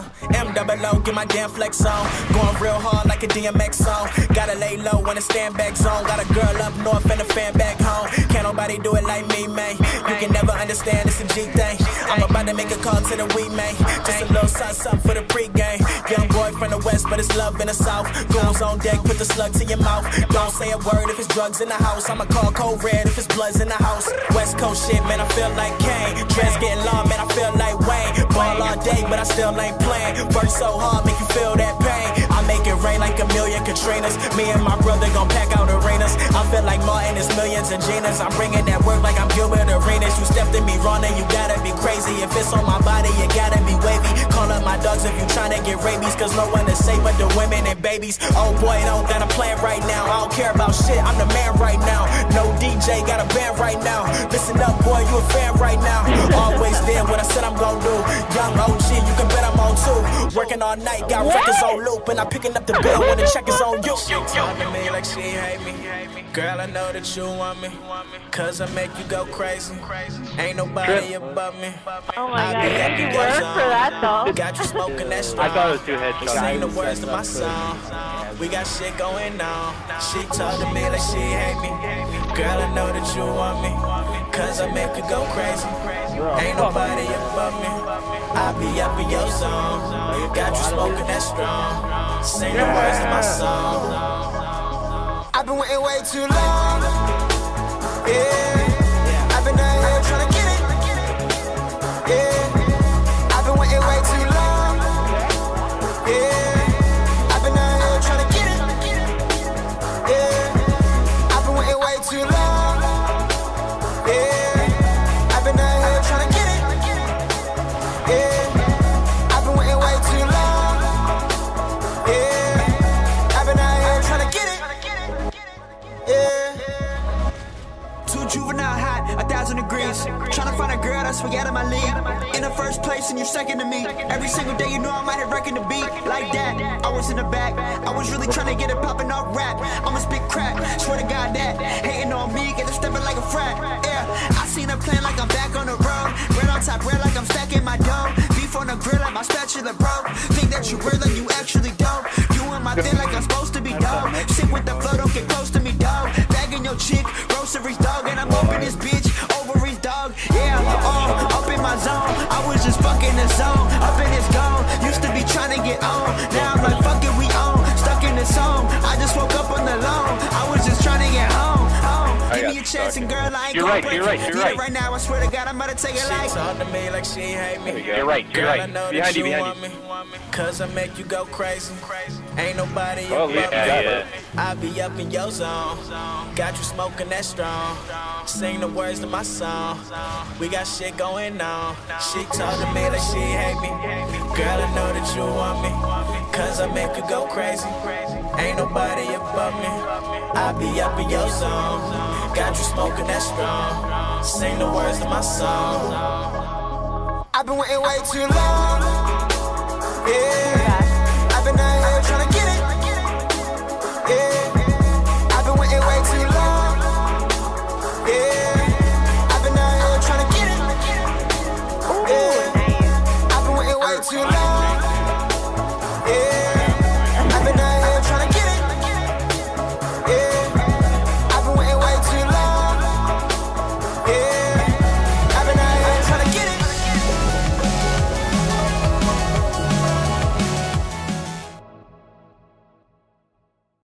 Uh, M double O, get my damn flex on. Going real hard like a DMX song. Gotta lay low when a stand back zone. Got a girl up north and a fan back home. Can't nobody do it like me, man. You can never understand, it's a G thing. I'm about to make a call to the we, man. Just a little something, something for the pregame. But it's love in the south. Goons on deck, put the slug to your mouth. Don't say a word if it's drugs in the house. I'ma call code red if it's bloods in the house. West Coast shit, man, I feel like Kane. Dress getting long, man, I feel like Wayne. Ball all day, but I still ain't playing. Work so hard, make you feel that pain. I make it rain like a million Katrinas. Me and my brother gon' pack out arenas. I feel like Martin is millions and Ginas. I'm bringing that work like I'm Gilbert Arenas. You stepped in me wrong, and you gotta be crazy. If it's on my body, you gotta be wavy. Call up my dogs if you tryna get rabies. Cause no one is safe but the women and babies. Oh boy, don't got a plan right now. I don't care about shit, I'm the man right now. No DJ, got a band right now. Listen up, boy, you a fan right now. Always did what I said I'm gon' do. Young OG, you can bet I'm on too. Working all night, got records on loop, and I'm picking up the bill when the check is on you. She talking me like she hate me. Girl, I know that you want me. Cause I make you go crazy. Ain't nobody above me. Oh my I god, be you up in can your work zone. for that though. Got you smoking that strong. I thought it was two headshots. Sing the words to my song. We got shit going on. She told me like she hate me. Girl, I know that you want me. Cause I make you go crazy. Ain't nobody above me. I be up in your zone. Got you smoking that strong. Sing the words to my song. I've been waiting way too long. Yeah. Thousand degrees. Tryna find a girl that's way out of my league. In the first place, and you're second to me. Every single day, you know I might have wrecking the beat. Like that, I was in the back. I was really trying to get it popping off rap. I'ma spit crap, swear to God that. Hating on me, get it stepping like a frat. Yeah, I seen a plan like I'm back on the road. Bread on top, bread like I'm stacking my dough. Beef on the grill like my spatula broke. Think that you real like you actually don't. Doing my thing like I'm supposed to be dope. Sit with the flow, don't get close home. Give got me a chance, and girl, I ain't You're right, you're right, you're right. right now, I swear to God, I'm about to take it She like. to me like she hate me. You're right, you're right. Behind you, you behind you. Cause I make you go crazy. Ain't nobody Oh, above yeah, me. yeah. I be up in your zone. Got you smoking that strong. Sing the words to my song. We got shit going on. She told me that she hate me. Girl, I know that you want me. Cause I make you go crazy. Ain't nobody above me. I be up in your zone. Got you smoking that strong. Sing the words to my song. I've been waiting way too long. Yeah.